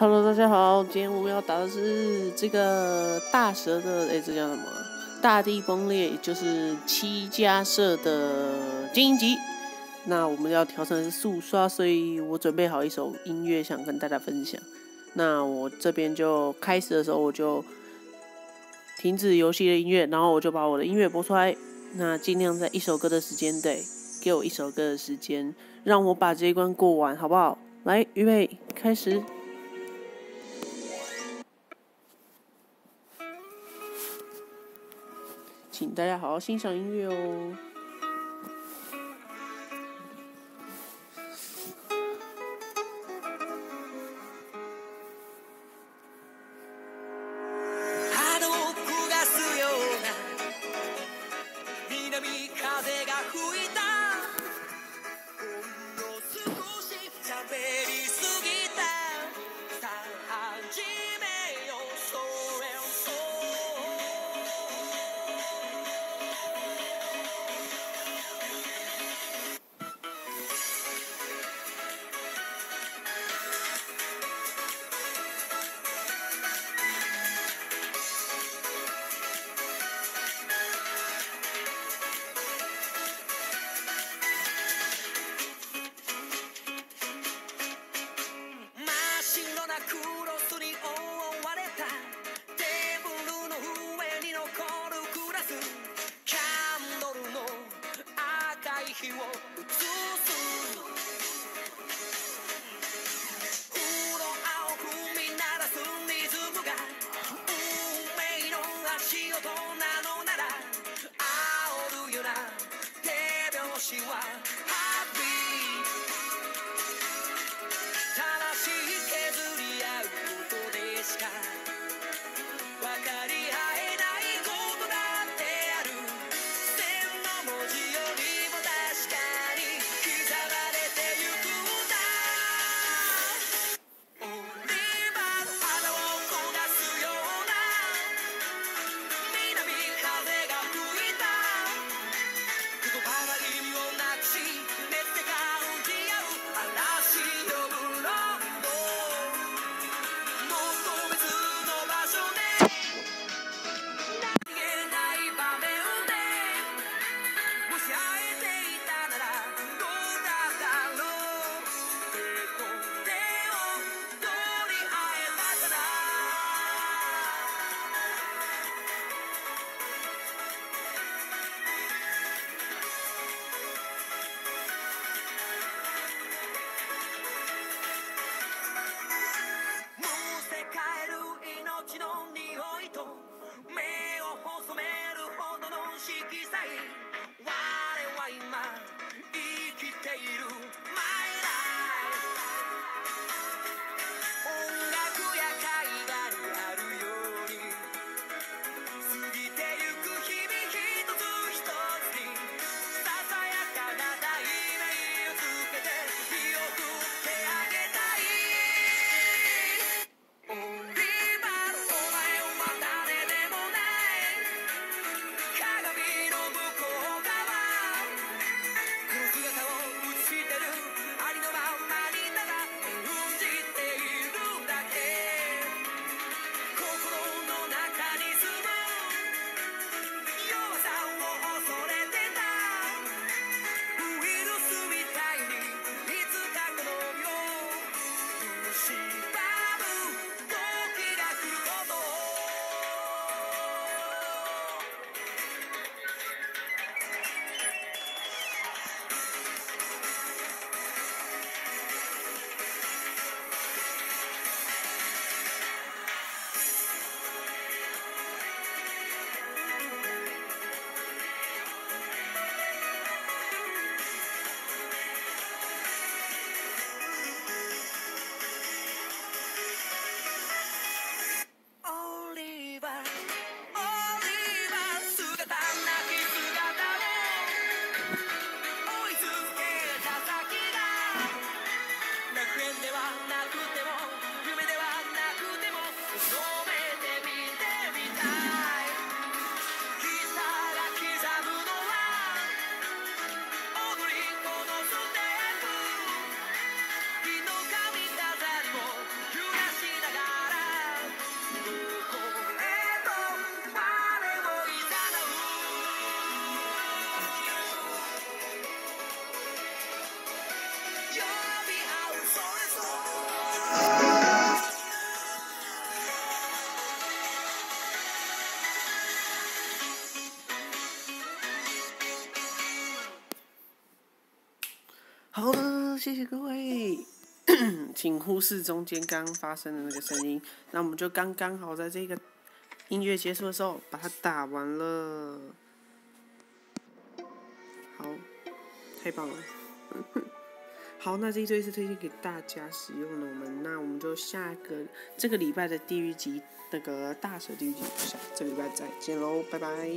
Hello，大家好，今天我们要打的是这个大蛇的，哎，这叫什么？大地崩裂，就是七家社的精英级。那我们要调成速刷，所以我准备好一首音乐想跟大家分享。那我这边就开始的时候我就停止游戏的音乐，然后我就把我的音乐播出来。那尽量在一首歌的时间内，给我一首歌的时间，让我把这一关过完，好不好？来，预备，开始。请大家好好欣赏音乐哦。クロスに覆われた。テーブルの上に残るクラス。キャンドルの赤い火を映す。風呂を踏み鳴らすリズムが。運命の足音なのなら。煽るよな。手拍子は我は今生きている。好的，谢谢各位，请忽视中间刚发生的那个声音。那我们就刚刚好在这个音乐结束的时候把它打完了。好，太棒了。好，那这一堆是推荐给大家使用的。我们那我们就下个这个礼拜的地狱级那个大蛇地狱级，下这个礼拜再见喽，拜拜。